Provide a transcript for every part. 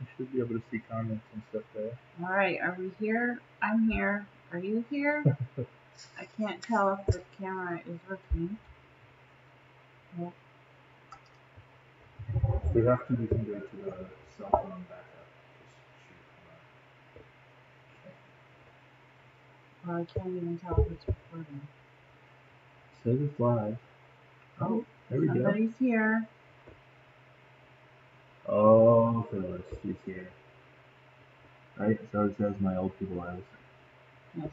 You should be able to see comments and stuff there. All right, are we here? I'm here. Are you here? I can't tell if the camera is working. Nope. If we have to, we can go to the cell phone backup. Just shoot Well, I can't even tell if it's recording. Says it's live. Oh, there we go. Somebody's here. Oh, Phyllis, she's here. Right, so it says my old people. Yes.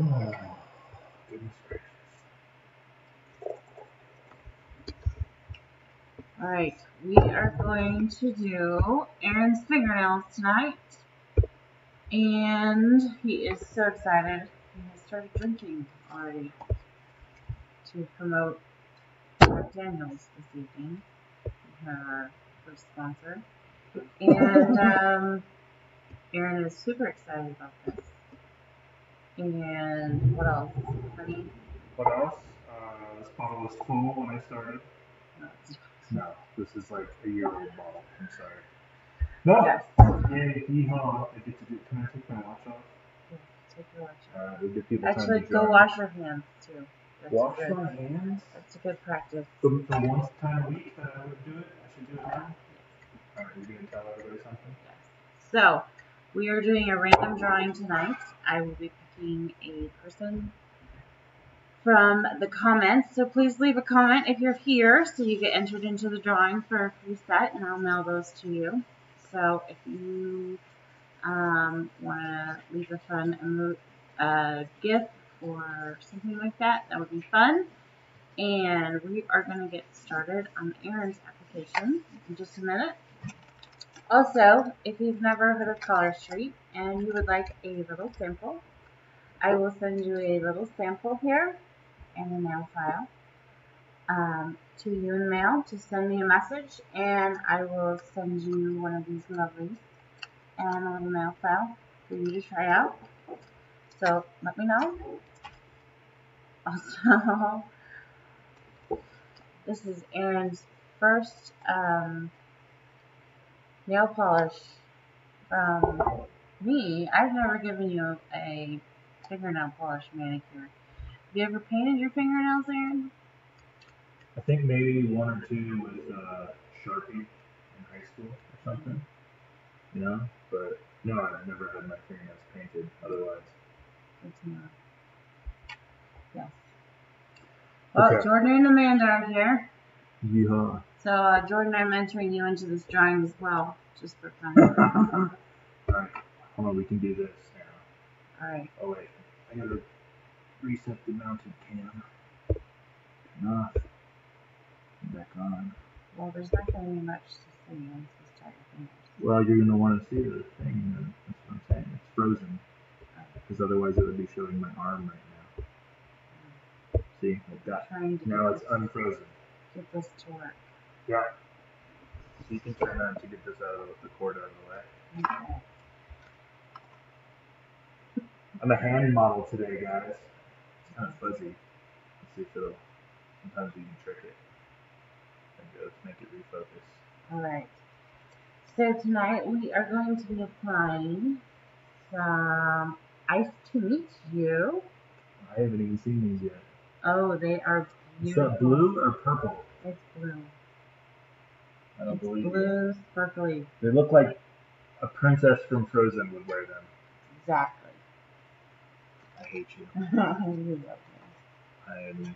Oh, goodness gracious. All right, we are going to do Aaron's fingernails tonight. And he is so excited. He has started drinking already to promote Daniels this evening, her first sponsor. And um, Aaron is super excited about this. And what else? Honey? What else? Uh, this bottle was full when I started. No, this is like a year old bottle. I'm sorry. No! Yes. Yay, hee-haw. I get to do, can I take my watch off? Take your watch off. Uh, we give people time Actually, go wash your hands too. That's Wash good. my hands? That's a good practice. The, the time a week that I would do it, I should do it now? Alright, you're gonna tell everybody something? So, we are doing a random drawing tonight. I will be picking a person from the comments. So please leave a comment if you're here so you get entered into the drawing for a free set and I'll mail those to you. So if you um, want to leave a fun emo- uh, gift or something like that, that would be fun. And we are going to get started on Aaron's application in just a minute. Also, if you've never heard of Color Street and you would like a little sample, I will send you a little sample here and a mail file um, to you in mail. Just send me a message and I will send you one of these lovelies and a little mail file for you to try out. So let me know. Also, this is Aaron's first um, nail polish from me. I've never given you a fingernail polish manicure. Have you ever painted your fingernails, Aaron? I think maybe one or two with uh, Sharpie in high school or something. You know? But no, I've never had my fingernails painted otherwise. To know. Yes. Well, Okay. Jordan and Amanda are here. Yeehaw. So, uh, Jordan, I'm entering you into this drawing as well, just for fun. Alright, hold on, we can do this now. Alright. Oh wait, I gotta reset the mounted cam. Off. Back on. Well, there's not going to be much to see once start your fingers. Well, you're gonna want to see the thing. That's what I'm saying. It's frozen. Because otherwise, it would be showing my arm right now. See, like that. Trying to Now it's unfrozen. get this to work. Yeah. So you can turn on to get this out of the cord out of the way. Okay. I'm a hand model today, guys. It's kind of fuzzy. Let's see if it'll. Sometimes you can trick it. There goes. Make it refocus. Alright. So tonight we are going to be applying some Ice to Meet You. I haven't even seen these yet. Oh, they are beautiful. Is that blue or purple? It's blue. I don't It's believe it. blue, sparkly. They look like a princess from Frozen would wear them. Exactly. I hate you. You love me.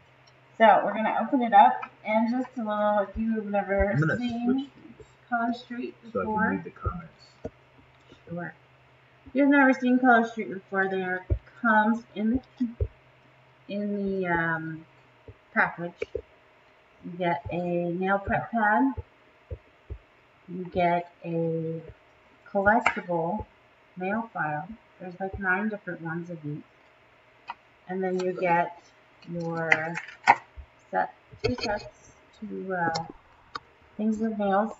So we're gonna open it up and just a little if you've never seen Color Street so I can before. read the comments. Sure. If you've never seen Color Street before, there comes in the in the um, package. You get a nail prep pad. You get a collectible nail file. There's like nine different ones of these. And then you get your set two sets to uh, things with nails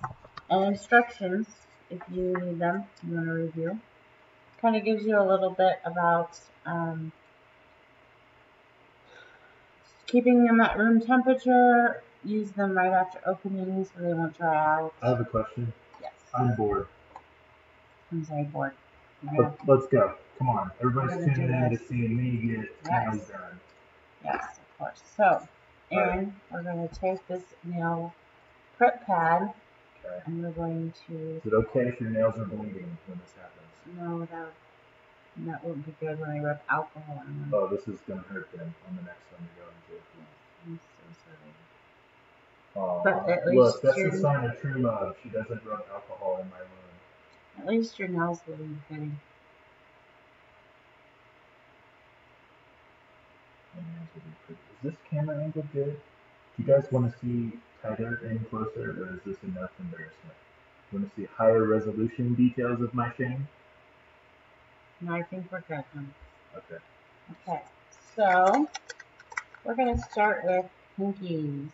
and instructions if you need them, you want to review. Kind of gives you a little bit about um, keeping them at room temperature, use them right after opening so they won't dry out. I have a question. Yes. I'm bored. I'm sorry, board. Yeah. Let, let's go. Come on. Everybody's tuning in to see me get Yes. nails done. Yes, of course. So, Right. and we're going to take this nail prep pad Okay. and we're going to Is it okay if your nails are bleeding when this happens? no that that wouldn't be good when I rub alcohol on them. Oh, this is gonna hurt them on the next one we go into. I'm so sorry. But at look, that's a sign of true love. She doesn't rub alcohol in my wound. At least your nails will be. My nails will be pretty. Is this camera angle good? Do you guys want to see tighter and closer, or is this enough embarrassment? Want to see higher resolution details of my shame? No, I think we're good? Okay. Okay, so we're gonna start with pinkies.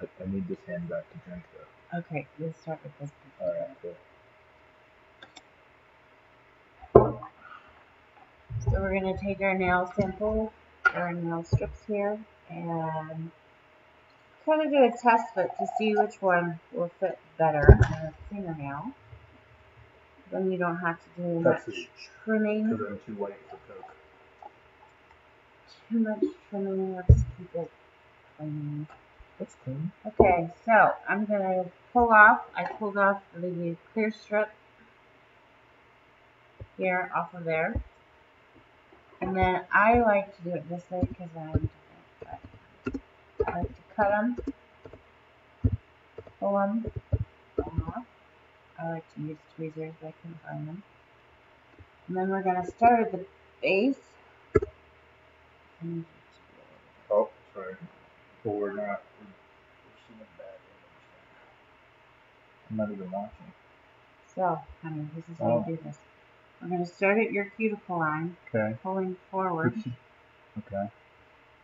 I, I need this hand back to drink though. Okay, let's start with this. pinky. All right. Cool. So we're gonna take our nail sample, our nail strips here, and kind of do a test fit to see which one will fit better on a fingernail. Then you don't have to do much Pepsi. trimming. Because I'm too white for Coke. Too much trimming. Let's keep it clean. That's clean. Okay, so I'm gonna pull off. I pulled off the clear strip here off of there, and then I like to do it this way because I'm different. But I like to cut them, pull them off. I like to use tweezers. I can find them, and then we're gonna start at the base. Oh, sorry. But we're not. We're, seeing bad. I'm not even watching. So, honey, this is how you oh. do this. We're going to start at your cuticle line, Okay. pulling forward, Okay.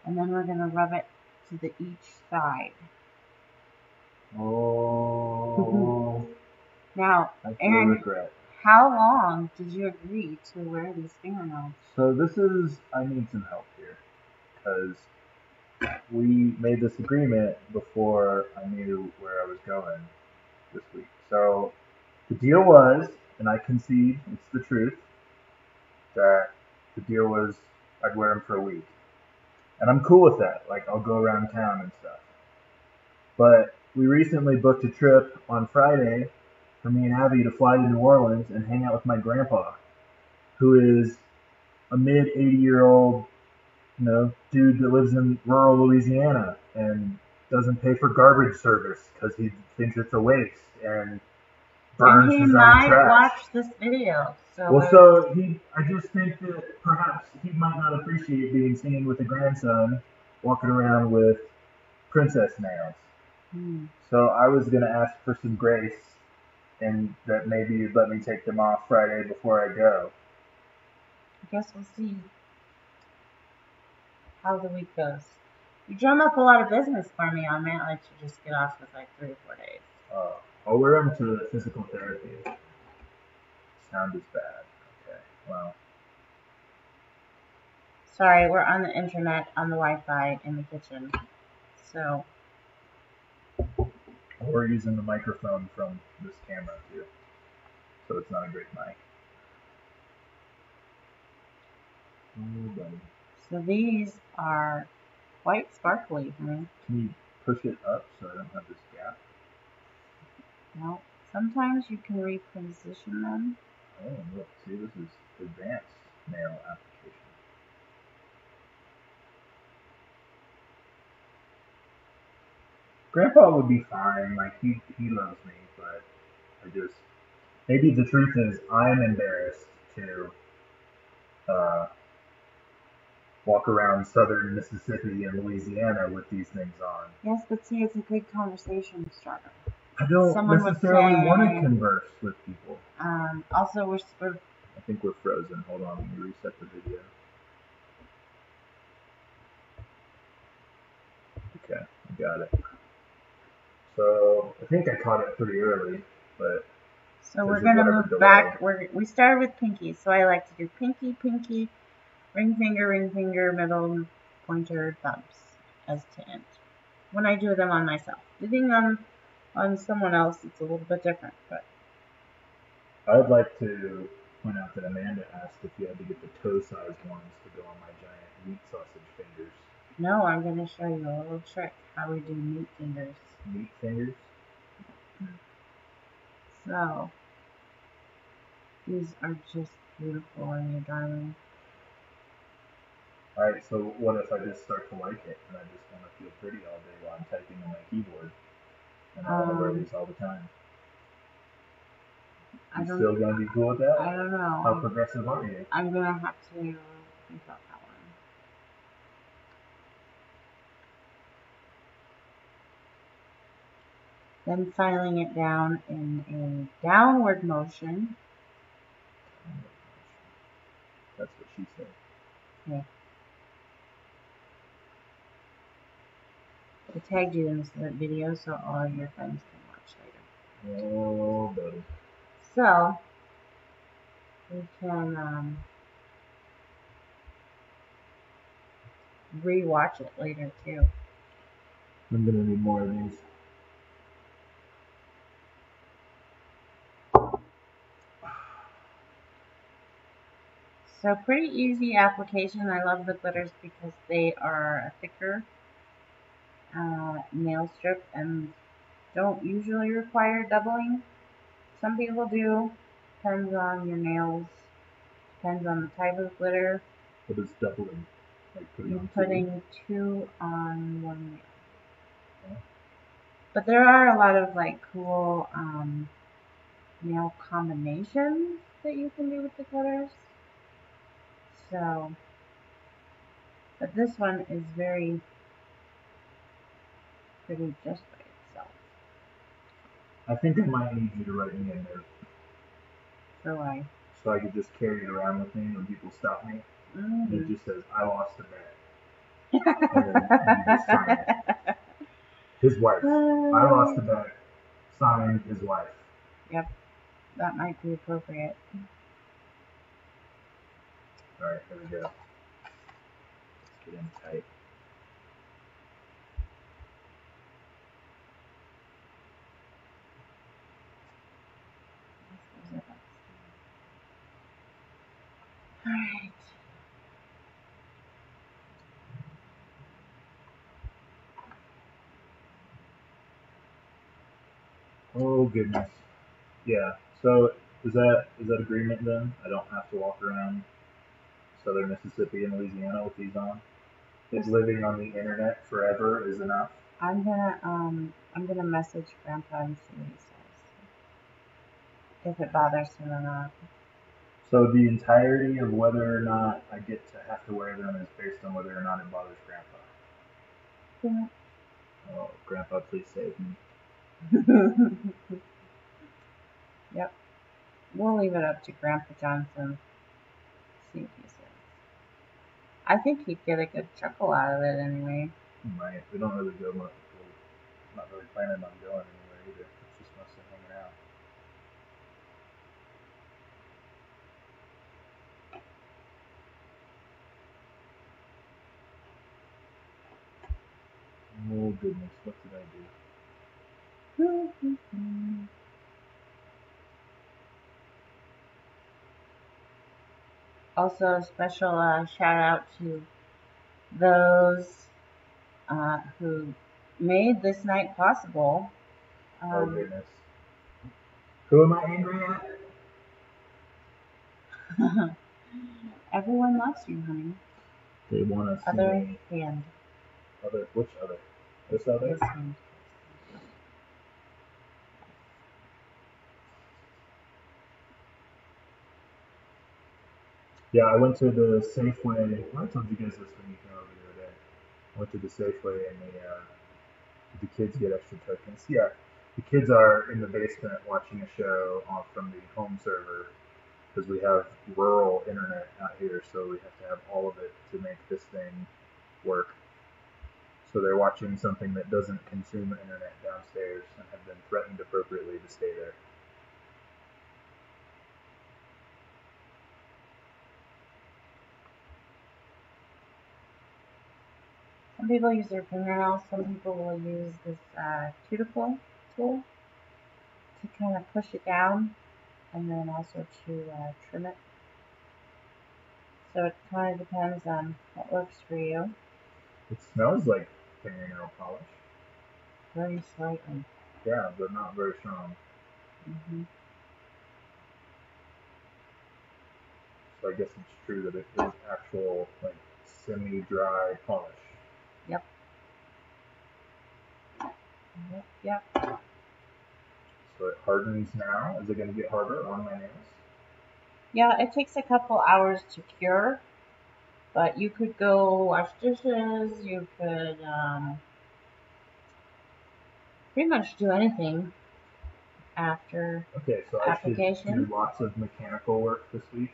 and then we're going to rub it to the each side. Oh, Now, I feel Aaron- regret. how long did you agree to wear these fingernails? So this is. I need some help here, because we made this agreement before I knew where I was going this week. So the deal was, and I concede it's the truth, that the deal was I'd wear them for a week, and I'm cool with that. Like I'll go around town and stuff. But we recently booked a trip on Friday for me and Abby to fly to New Orleans and hang out with my grandpa, who is a mid 80 year old, you know, dude that lives in rural Louisiana and doesn't pay for garbage service because he thinks it's a waste and burns and his own trash. watch this video. So, Well, so he, I just think that perhaps he might not appreciate being seen with a grandson walking around with princess nails. Hmm. So I was gonna ask for some grace, and that maybe you'd let me take them off Friday before I go. I guess we'll see how the week goes. You drum up a lot of business for me on Matt. Let you just get off with like three or four days. Uh, I'll wear them to physical therapy. Sound is bad. Okay. Well, Sorry, we're on the internet on the Wi-Fi in the kitchen. So we're using the microphone from this camera too, so it's not a great mic. Oh, buddy. So these are quite sparkly. Honey. Can you push it up so I don't have this gap? Well, sometimes you can reposition them. Oh, look. See, this is advanced nail application. Grandpa would be fine. Like he he loves me, but I just maybe the truth is I'm embarrassed to uh, walk around southern Mississippi and Louisiana with these things on. Yes, but see, it's a good conversation starter. I don't Someone would necessarily say- want to converse with people. Um, also, we're, we're I think we're frozen. Hold on, let me reset the video. Okay, I got it. So I think I caught it pretty early, but so we're gonna move delay? back. We're we started with pinky, so I like to do pinky, pinky, ring finger, ring finger, middle, pointer, thumbs as to end. when I do them on myself. Doing them on someone else, it's a little bit different, but I would like to point out that Amanda asked if you had to get the toe-sized ones to go on my giant meat sausage fingers. No, I'm going to show you a little trick how we do meat fingers. Meat fingers? So, these are just beautiful and you're darling. Alright, so what if I just start to like it and I just want to feel pretty all day while I'm typing on my keyboard? And I want to wear Um, these all the time. I You don't, still gonna be cool with that? I don't know. How progressive are you? I'm gonna have to think about that one. Then filing it down in a downward motion. That's what she said. Yeah. I tagged you in this video so all of your friends can watch later. Oh, buddy. So we can um, rewatch it later too. I'm gonna need more of these. So pretty easy application. I love the glitters because they are a thicker uh, nail strip and don't usually require doubling. Some people do. Depends on your nails. Depends on the type of glitter. What is doubling? Like putting You're putting two on one nail. Yeah. But there are a lot of like cool um, nail combinations that you can do with the glitters. So, but this one is very pretty just by itself. I think I might need you to write me a note So I, so I could just carry it around with me when people stop me. And it mm-hmm. just says, I lost a bet. And then you just sign it. His wife. I lost a bet. Signed his wife. Yep. That might be appropriate. Alright, here we go. Let's get in tight. Alright. Oh goodness. Yeah. So is that is that agreement then? I don't have to walk around southern Mississippi and Louisiana with these on? Is living on the internet forever is enough? I'm gonna um I'm gonna message Grandpa and see what he says. If it bothers him or not. So the entirety of whether or not I get to have to wear them is based on whether or not it bothers Grandpa. Yeah. Oh, Grandpa, please save me. yep. We'll leave it up to Grandpa Johnson. See what he says. I think he'd get a good chuckle out of it anyway. Right. We don't really go much. We're Not really planning on going anywhere either. It's just mostly hanging out. Oh goodness, what did I do? Also, a special uh, shout out to those uh, who made this night possible. Oh Um, goodness. Who am I angry at? everyone loves you, honey. They want to see Other hand. Other, which other? This other? This hand. Yeah, I went to the Safeway. I told you guys this when you came over the other day. I went to the Safeway and the uh, the kids get extra tokens. Yeah, the kids are in the basement watching a show from the home server because we have rural internet out here, so we have to have all of it to make this thing work. So they're watching something that doesn't consume internet downstairs and have been threatened appropriately to stay there. Some people use their fingernails. Some people will use this uh, cuticle tool to kind of push it down and then also to uh, trim it. So it kind of depends on what works for you. It smells like fingernail polish. Very slightly. Yeah, but not very strong. hmm So I guess it's true that it is actual like semi-dry polish. Yep. Yep. So it hardens now. Is it going to get harder on my nails? Yeah, it takes a couple hours to cure, but you could go wash dishes. You could um, pretty much do anything after. Okay, so I should do lots of mechanical work this week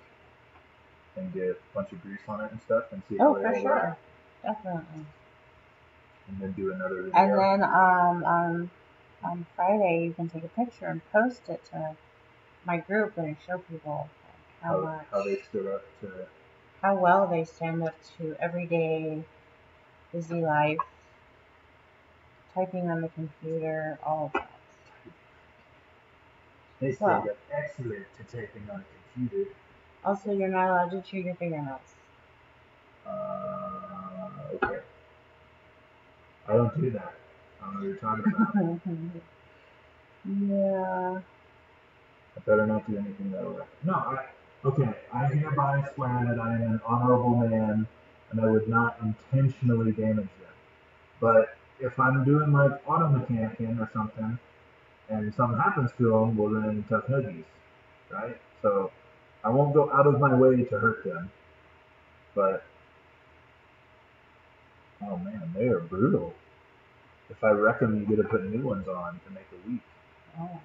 and get a bunch of grease on it and stuff and see Oh, for sure, up, definitely. And then do another video. And then um, on on Friday, you can take a picture and post it to my group and show people like, how, how, much, how they stood up to how well they stand up to everyday busy life, typing on the computer, all of that. they stand Wow. up excellent to typing on a computer. Also, you're not allowed to chew your fingernails. Uh, okay. I don't do that. I don't know what you're talking about. yeah. I better not do anything that will. No, I, okay. I hereby swear that I am an honorable man and I would not intentionally damage them. But if I'm doing like auto mechanicing or something and something happens to them, well then tough noogies, right? So I won't go out of my way to hurt them. But oh man, they are brutal. If I wreck them, you get to put new ones on to make a week. Oh.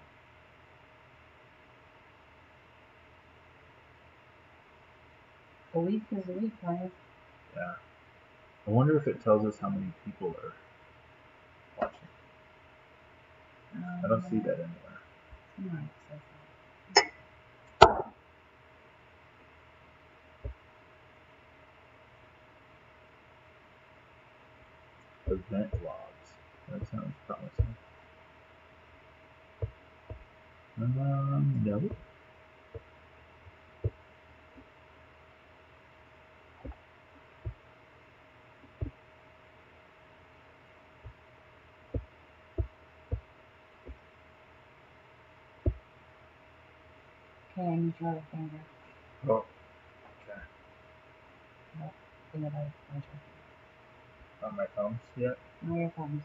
A week is a week, right? Yeah. I wonder if it tells us how many people are watching. I don't um, see that anywhere. Event logs. That sounds promising. Um, no. Okay, I need your other finger. Oh. Okay. The other pointer. On my thumbs yet? No, your thumbs.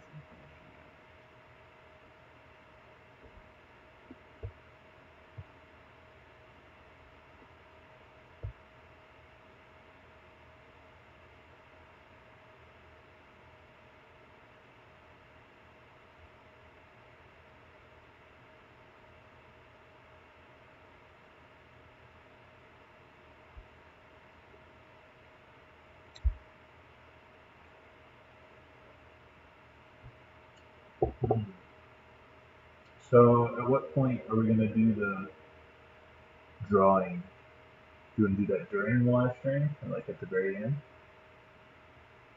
Hmm. So, at what point are we going to do the drawing? Do you want to do that during the live stream? Or like at the very end?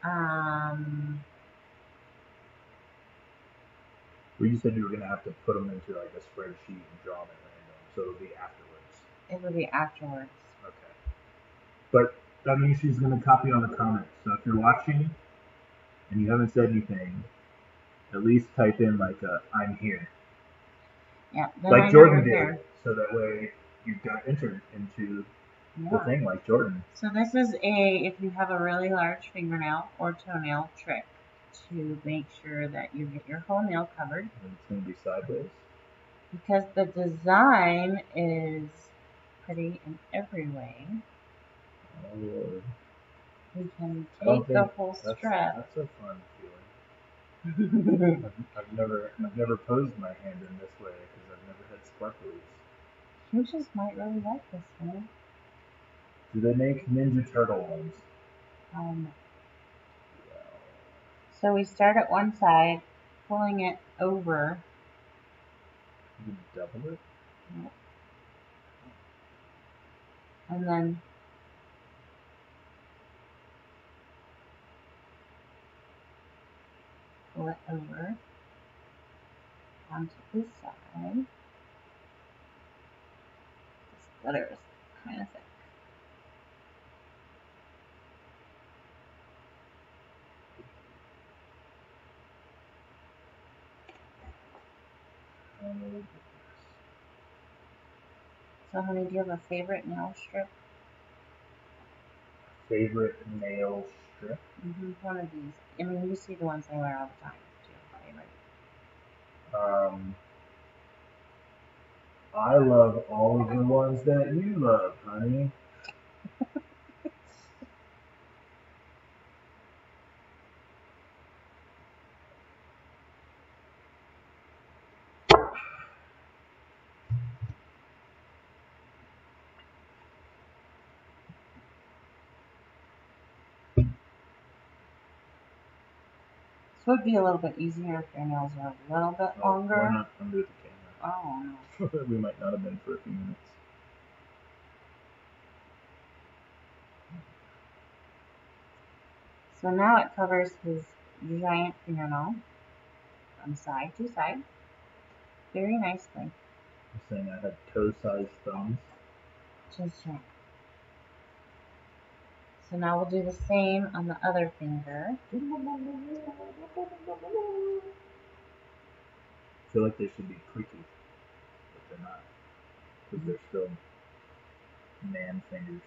Um, Well, you said you were going to have to put them into like a spreadsheet and draw them at random, so it'll be afterwards. it will be afterwards. Okay. But that means she's going to copy on the comments. So if you're watching and you haven't said anything, at least type in like a, I'm here. Yeah. like Jordan did. here. So that way you got entered into the thing like Jordan. So this is a if you have a really large fingernail or toenail trick to make sure that you get your whole nail covered And it's going to be sideways. because the design is pretty in every way. Oh, Lord. We can take the whole strap. that's a fun. I've, never I've never posed my hand in this way because I've never had sparklies. you just might really like this one. Do they make Ninja Turtle ones? Um, so we start at one side, pulling it over. you double it. And then pull it over onto the side. This glitter is kind of thick. So, honey, do you have a favorite nail strip? Favorite nail strip? Mm-hmm. One of these. I mean, you see the ones I wear all the time. Do you have a favorite? Um, I love all of the ones that you love, honey. Would be a little bit easier if your nails are a little bit Oh, longer. We're not under the camera. Oh no. we might not have been for a few minutes. So now it covers his giant fingernail from side to side very nicely. I'm saying I have toe-sized thumbs. Just check. So now we'll do the same on the other finger. I feel like they should be creaky, but they're not, because they're still man fingers.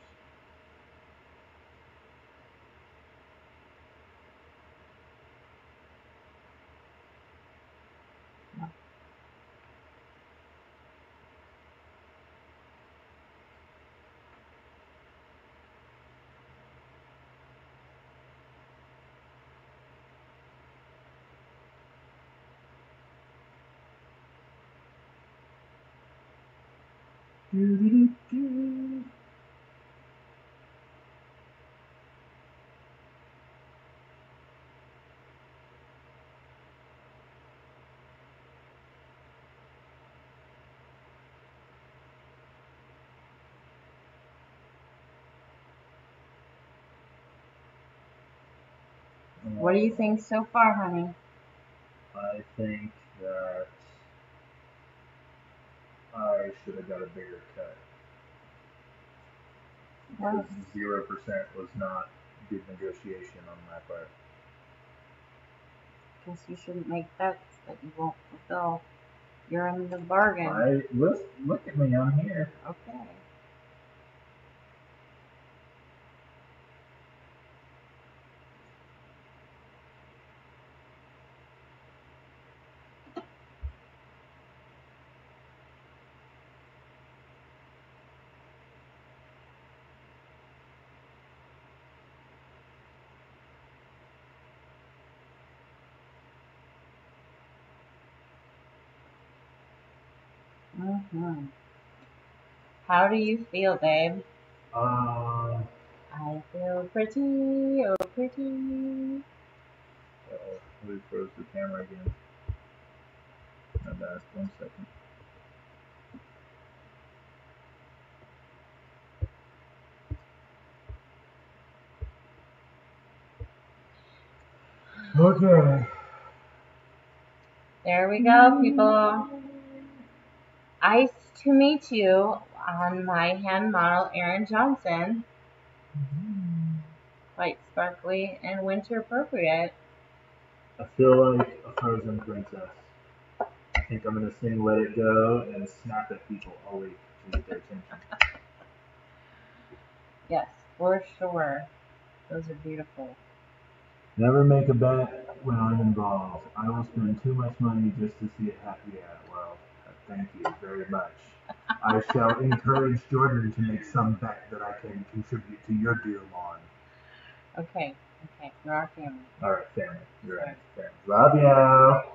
What do you think so far, honey? I think that I should have got a bigger cut. Well, Zero percent was not good negotiation on my part. guess you shouldn't make bets that you won't fulfill. You're in the bargain. I look, look at me, I'm here. Okay. hmm How do you feel, babe? Uh, I feel pretty, oh pretty. uh-oh, we froze the camera again. My bad, one second. Okay. There we go, people. Ice to meet you on my hand model, Aaron Johnson. Quite sparkly and winter appropriate. I feel like a frozen princess. I think I'm gonna sing Let It Go and snap at people all week to get their attention. Yes, for sure. Those are beautiful. Never make a bet when I'm involved. I will spend too much money just to see it happen. Yeah, well, thank you very much. I shall encourage Jordan to make some bet that I can contribute to your dear lawn. Okay, okay, you're our family. All right, family. You're right. Family. Love you.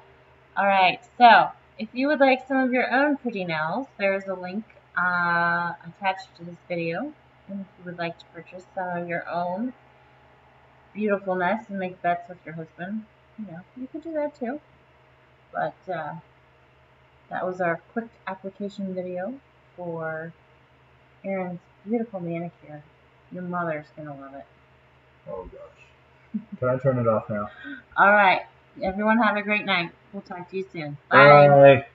All right, so if you would like some of your own pretty nails, there's a link uh, attached to this video. And if you would like to purchase some of your own beautifulness and make bets with your husband, you know, you could do that too. But uh, that was our quick application video for Aaron's beautiful manicure. Your mother's gonna love it. Oh gosh. Can I turn it off now? All right, Everyone have a great night. We'll talk to you soon. Bye. Bye.